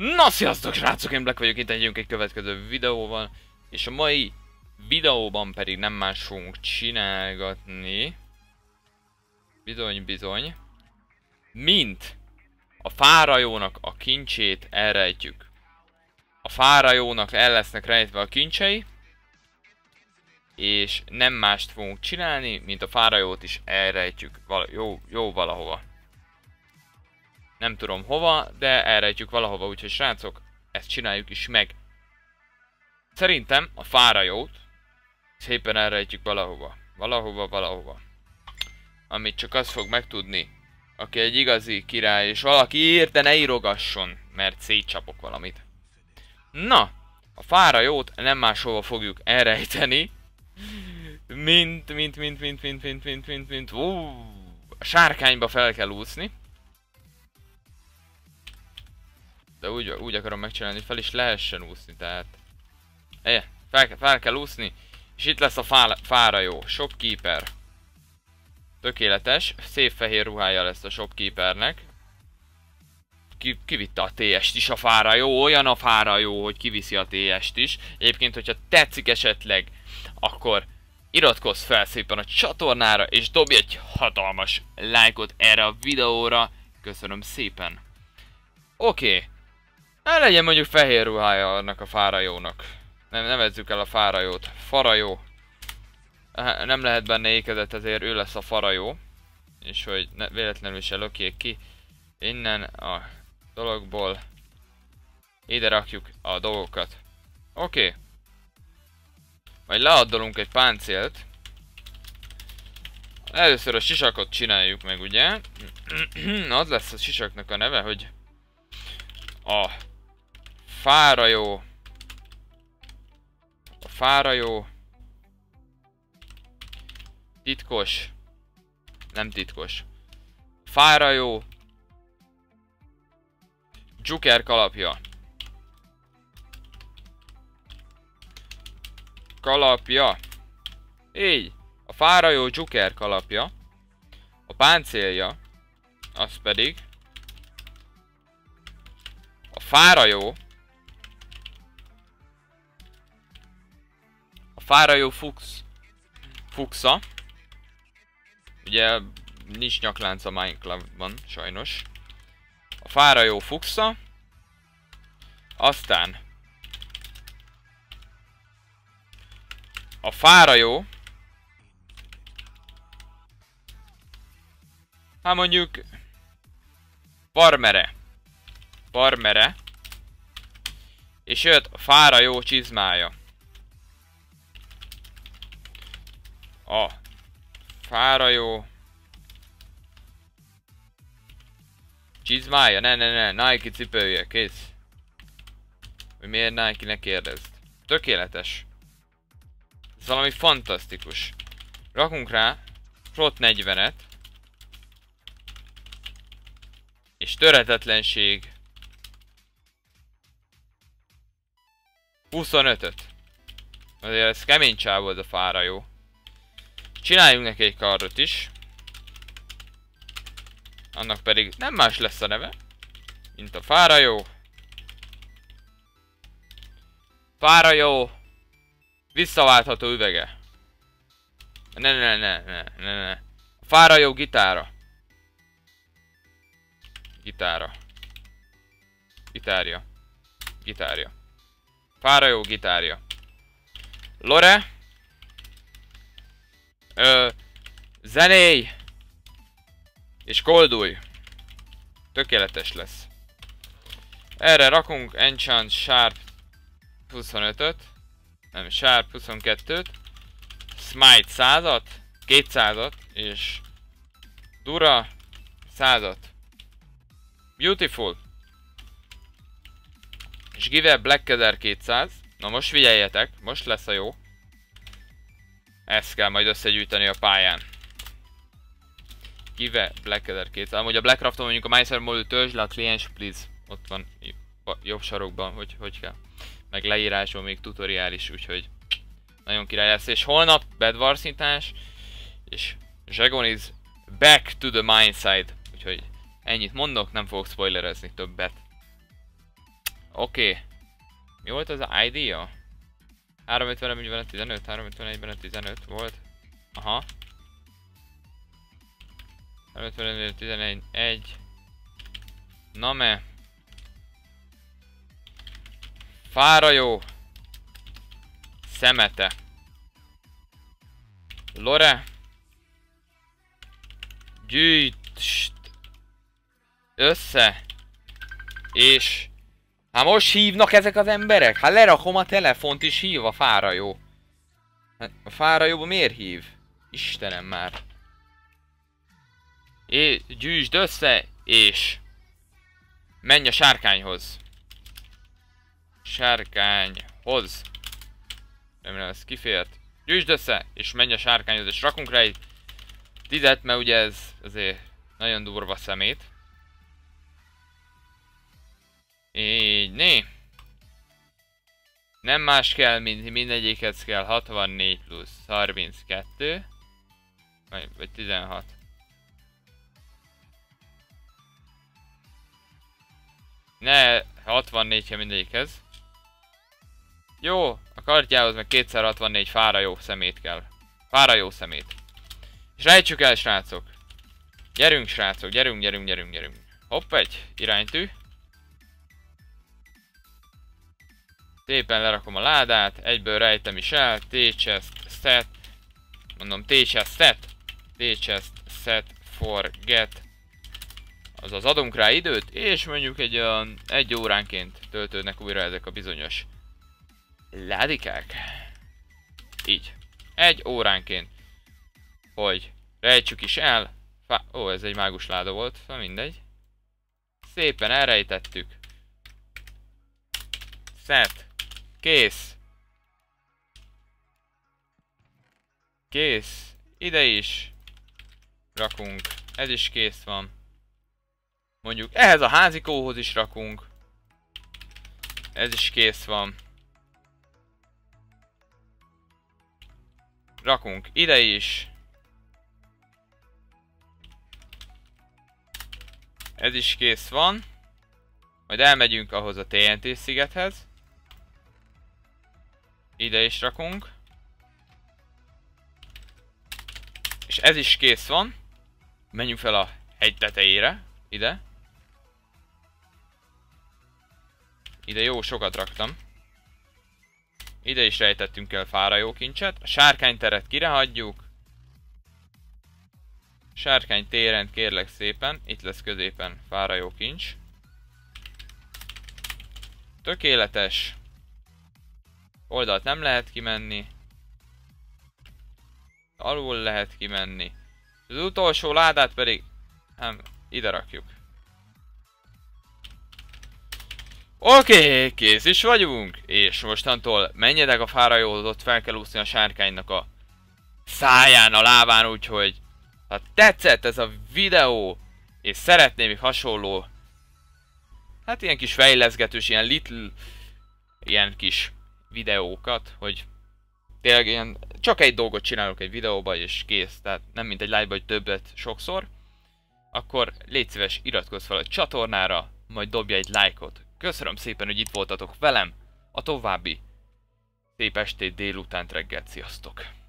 Na sziasztok srácok, én Black vagyok, itt együnk egy következő videóval És a mai videóban pedig nem más fogunk csinálgatni. Bizony, bizony. Mint a fárajónak a kincsét elrejtjük. A fárajónak el lesznek rejtve a kincsei És nem mást fogunk csinálni, mint a fárajót is elrejtjük. Val jó, jó valahova nem tudom hova, de elrejtjük valahova, úgyhogy srácok, ezt csináljuk is meg. Szerintem a fárajót szépen elrejtjük valahova. Valahova, valahova. Amit csak az fog megtudni, aki egy igazi király, és valaki ír, de ne írogasson, mert szétcsapok valamit. Na, a fárajót nem máshova fogjuk elrejteni, mint, mint, mint, mint, mint, mint, mint, mint, mint, ú, a sárkányba fel kell úszni. De úgy, úgy akarom megcsinálni, fel is lehessen úszni, tehát... E, fel, fel kell úszni, és itt lesz a fá, fára jó, shopkeeper. Tökéletes, szép fehér ruhája lesz a shopkeepernek. Ki, kivitte a TS-t is a fára jó, olyan a fára jó, hogy kiviszi a TS-t is. Egyébként, hogyha tetszik esetleg, akkor iratkozz fel szépen a csatornára, és dobj egy hatalmas lájkot erre a videóra. Köszönöm szépen. Oké, okay. Hát legyen mondjuk fehér ruhája annak a fárajónak. Nem, nevezzük el a fárajót. Farajó. Nem lehet benne ékezet, ezért ő lesz a farajó. És hogy ne, véletlenül se lökjék ki. Innen a dologból ide rakjuk a dolgokat. Oké. Okay. Majd leaddolunk egy páncélt. Először a sisakot csináljuk meg, ugye? Az lesz a sisaknak a neve, hogy a fára jó. A fára jó. Titkos. Nem titkos. Fára jó. Joker kalapja. Kalapja. Így. A fára jó Joker kalapja. A páncélja. Az pedig. A fára jó. Fárajó Fux. Fuxa. Ugye nincs nyaklánc a Minecraftban, sajnos. A Fárajó Fuxa. Aztán a Fárajó Hát mondjuk Farmere Farmere És jött a Fárajó csizmája A fára jó. Csizmája? Ne, ne, ne, Nike cipője, kész. Hogy miért Nike-nek kérdezd. Tökéletes. Ez valami fantasztikus. Rakunk rá Frot 40-et. És töretetlenség. 25-öt. Azért ez kemény csávod a fára jó. Csináljunk neki egy kardot is. Annak pedig nem más lesz a neve, mint a fára jó. Fára jó. Visszaváltható üvege. Ne, ne, ne, ne, ne, ne. A fára jó gitára. Gitára. Gitárja. Gitárja. Fára jó gitárja. Lore. Ö, zenéj! És koldulj! Tökéletes lesz. Erre rakunk Enchant Sharp 25-öt. Nem, Sharp 22-t. Smite 100-at. 200-at. És Dura 100-at. Beautiful. És Give Black 200. Na most figyeljetek, most lesz a jó. Ezt kell majd összegyűjteni a pályán. Give Blackadder 200. Amúgy a Blackrafton mondjuk a Meister modul törzs le a kliens, please. Ott van jobb sarokban, hogy hogy kell. Meg leíráson még tutoriális, úgyhogy nagyon király lesz. És holnap bedvarszintás, és Zsegon is back to the mine side. Úgyhogy ennyit mondok, nem fogok spoilerezni többet. oké. Okay. Mi volt az ID-ja? 350-ben a 15, 351-ben a 15 volt. Aha. 351 11, 1. Na me. Fára jó. Szemete. Lore. Gyűjtsd. Össze. És... Hát most hívnak ezek az emberek? Hát lerakom a telefont is hív a fára jó. Hát a fára miért hív? Istenem már. É, gyűjtsd össze, és... Menj a sárkányhoz. Sárkányhoz. Remélem ez kifért. Gyűjtsd össze, és menj a sárkányhoz, és rakunk rá egy tizet, mert ugye ez azért nagyon durva szemét. Így, né. Nem más kell, mint mindegyikhez kell 64 plusz 32. Vagy, vagy 16. Ne, 64 kell mindegyikhez. Jó, a kardjához meg 264 fára jó szemét kell. Fára jó szemét. És rejtsük el, srácok. Gyerünk, srácok, gyerünk, gyerünk, gyerünk, gyerünk. Hopp, egy iránytű. Szépen lerakom a ládát, egyből rejtem is el, T-chest set, mondom T-chest set, T-chest set forget, azaz adunk rá időt, és mondjuk egy olyan egy óránként töltődnek újra ezek a bizonyos ládikák. Így. Egy óránként. Hogy rejtsük is el. Fá Ó, ez egy mágus láda volt, na mindegy. Szépen elrejtettük. Set. Kész. Kész. Ide is. Rakunk. Ez is kész van. Mondjuk ehhez a házikóhoz is rakunk. Ez is kész van. Rakunk ide is. Ez is kész van. Majd elmegyünk ahhoz a TNT szigethez. Ide is rakunk. És ez is kész van. Menjünk fel a hegy tetejére. Ide. Ide jó sokat raktam. Ide is rejtettünk el fára jó kincset. A sárkányteret kirehagyjuk. Sárkány téren kérlek szépen. Itt lesz középen fára jó kincs. Tökéletes. Oldalt nem lehet kimenni. Alul lehet kimenni. Az utolsó ládát pedig... Nem, ide rakjuk. Oké, okay, kész is vagyunk, és mostantól menjetek a fárajóhoz, ott fel kell úszni a sárkánynak a száján, a lábán, úgyhogy ha tetszett ez a videó, és szeretném még hasonló, hát ilyen kis fejleszgetős, ilyen little, ilyen kis videókat, hogy tényleg ilyen, csak egy dolgot csinálok egy videóba, és kész, tehát nem mint egy live vagy többet sokszor, akkor légy szíves, iratkozz fel a csatornára, majd dobja egy lájkot. Köszönöm szépen, hogy itt voltatok velem, a további szép estét, délutánt, reggelt, sziasztok!